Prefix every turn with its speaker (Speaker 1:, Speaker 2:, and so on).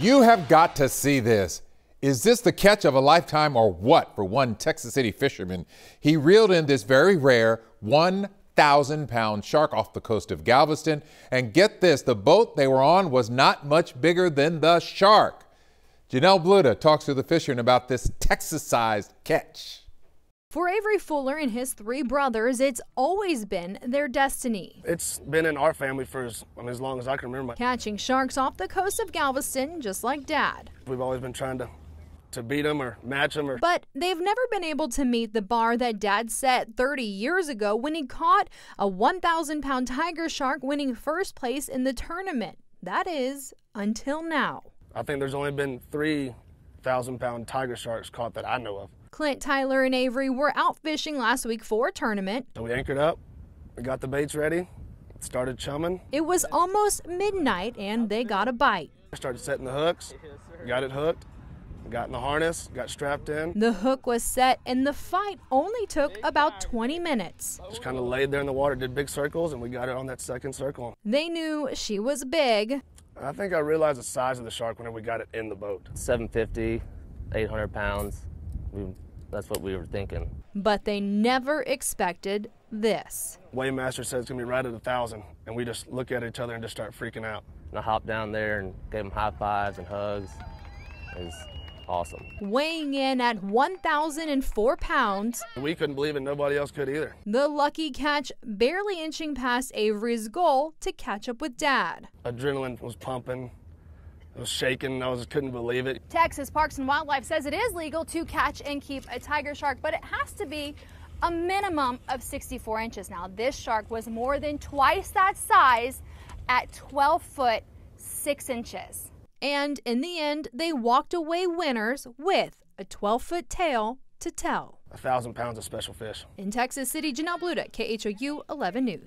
Speaker 1: You have got to see this. Is this the catch of a lifetime or what for one Texas City fisherman? He reeled in this very rare 1,000 pound shark off the coast of Galveston. And get this the boat they were on was not much bigger than the shark. Janelle Bluda talks to the fisherman about this Texas sized catch.
Speaker 2: For Avery Fuller and his three brothers, it's always been their destiny.
Speaker 3: It's been in our family for as, I mean, as long as I can remember.
Speaker 2: Catching sharks off the coast of Galveston, just like Dad.
Speaker 3: We've always been trying to to beat them or match them or
Speaker 2: but they've never been able to meet the bar that dad set 30 years ago when he caught a 1000 pound tiger shark winning first place in the tournament that is until now
Speaker 3: i think there's only been three thousand pound tiger sharks caught that i know of
Speaker 2: Clint, Tyler, and Avery were out fishing last week for a tournament.
Speaker 3: So we anchored up, we got the baits ready, started chumming.
Speaker 2: It was almost midnight and they got a bite.
Speaker 3: I started setting the hooks, got it hooked, got in the harness, got strapped in.
Speaker 2: The hook was set and the fight only took about 20 minutes.
Speaker 3: Just kind of laid there in the water, did big circles, and we got it on that second circle.
Speaker 2: They knew she was big.
Speaker 3: I think I realized the size of the shark whenever we got it in the boat.
Speaker 4: 750, 800 pounds. We that's what we were thinking.
Speaker 2: But they never expected this.
Speaker 3: Weighmaster said it's gonna be right at a thousand, and we just look at each other and just start freaking out.
Speaker 4: And I hopped down there and gave him high fives and hugs. It was awesome.
Speaker 2: Weighing in at 1,004 pounds.
Speaker 3: We couldn't believe it, nobody else could either.
Speaker 2: The lucky catch barely inching past Avery's goal to catch up with Dad.
Speaker 3: Adrenaline was pumping. I was shaking. I was couldn't believe it.
Speaker 2: Texas Parks and Wildlife says it is legal to catch and keep a tiger shark, but it has to be a minimum of 64 inches. Now, this shark was more than twice that size at 12 foot 6 inches. And in the end, they walked away winners with a 12 foot tail to tell.
Speaker 3: A thousand pounds of special fish.
Speaker 2: In Texas City, Janelle Bluda, KHOU 11 News.